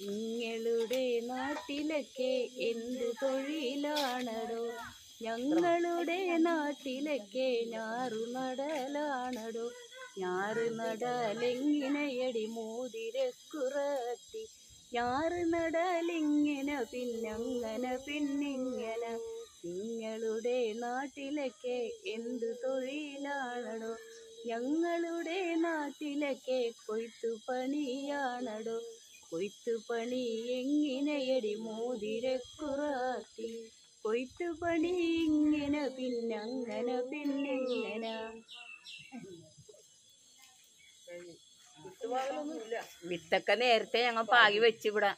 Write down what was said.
നിങ്ങളുടെ നാട്ടിലൊക്കെ എന്ത് തൊഴിലാണടോ? ഞങ്ങളുടെ നാട്ടിലൊക്കെ ഞാറു നടലാണടോ. ഞാറ് നടലെങ്ങിനെയടി മോതിരക്കുറത്തി? ഞാറ് നടലിങ്ങനെ പിന്നങ്ങനെ പിന്നിങ്ങനെ? നിങ്ങളുടെ നാട്ടിലൊക്കെ എന്ത് തൊഴിലാണടോ? ഞങ്ങളുടെ നാട്ടിലൊക്കെ കൊയ്ത്തു പണിയാണടോ കൊയ്ത്തു പണി എങ്ങിനെയടി മോതിരക്കുറാത്തി കൊയ്ത്തു പണി ഇങ്ങനെ പിന്നങ്ങനെ പിന്നെങ്ങനെ. വിത്തൊക്കെ നേരത്തെ ഞങ്ങൾ പാകി വെച്ചിവിടെ.